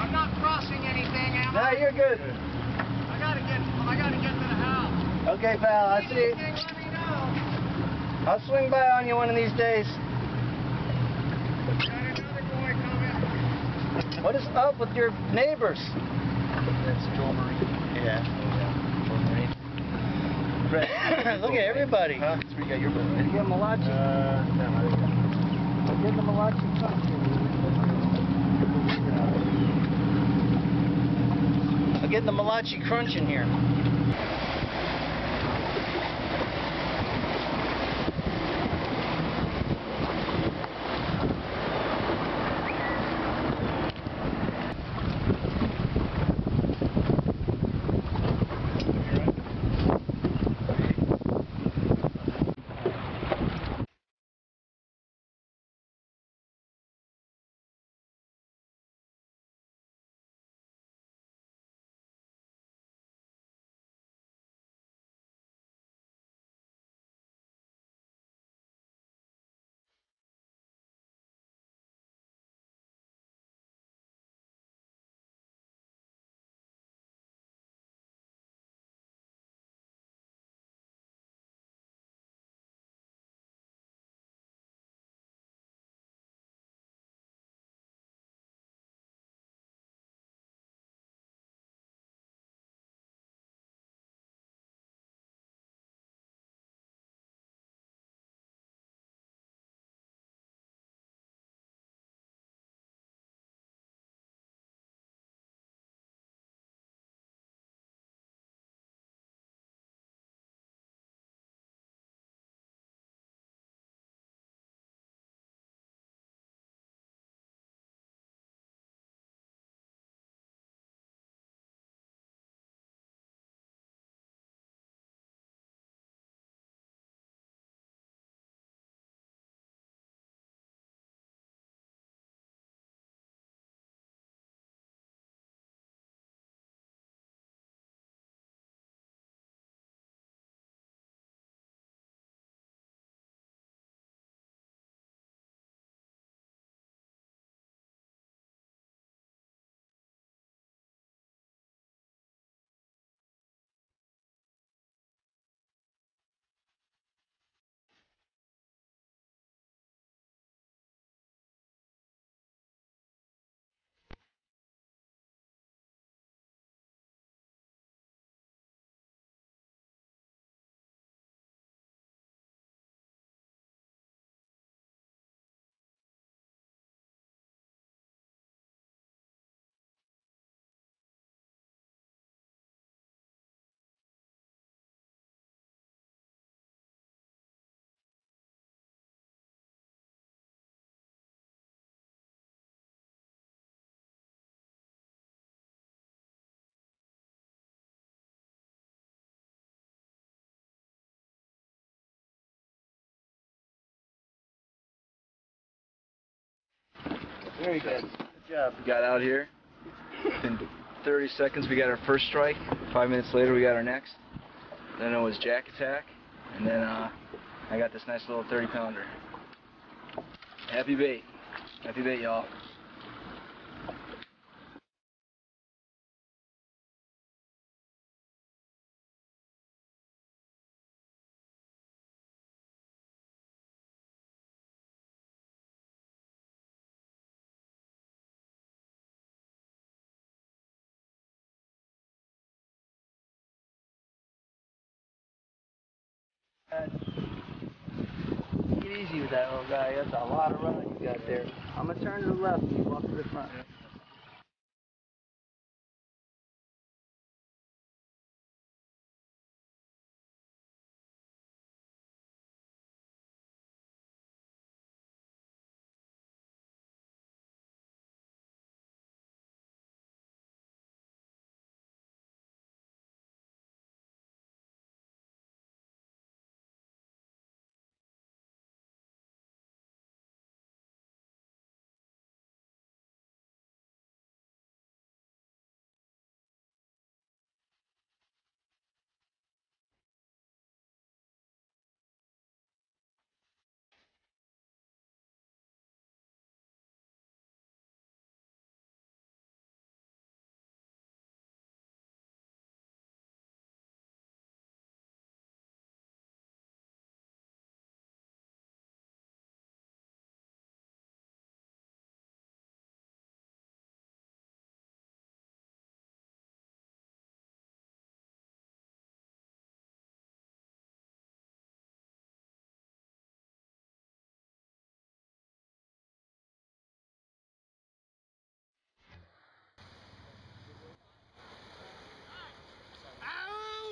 I'm not crossing anything, am No, I? you're good. I gotta get, I gotta get to the house. Okay, pal. I'll see you. anything, let me know. I'll swing by on you one of these days. Got another boy coming. What is up with your neighbors? That's Joel Marie. Yeah. Joel Marie. Look at everybody. Huh? That's where you got your boat. You get Malachi. Uh, no, I don't know. Get the Malachi crunch. I'll get the Malachi crunch in here. Very good. Good job. We got out here. In 30 seconds, we got our first strike. Five minutes later, we got our next. Then it was jack attack. And then uh, I got this nice little 30 pounder. Happy bait. Happy bait, y'all. It easy with that little guy. That's a lot of running you got there. I'm gonna turn to the left and you walk to the front.